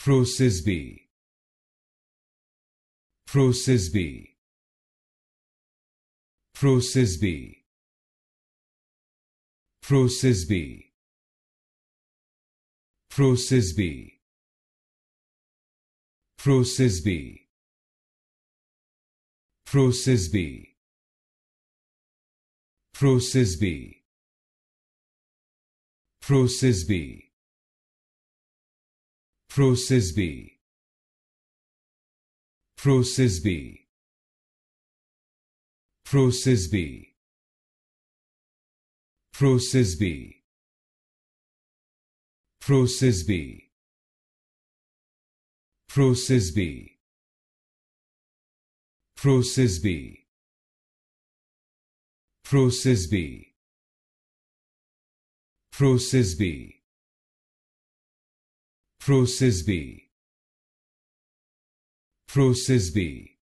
Procysbi. Process B. Process B. Procysbi. Process B. Process B. Procysbi. Process B. Procysbi. Procysbi. Pro Sisby.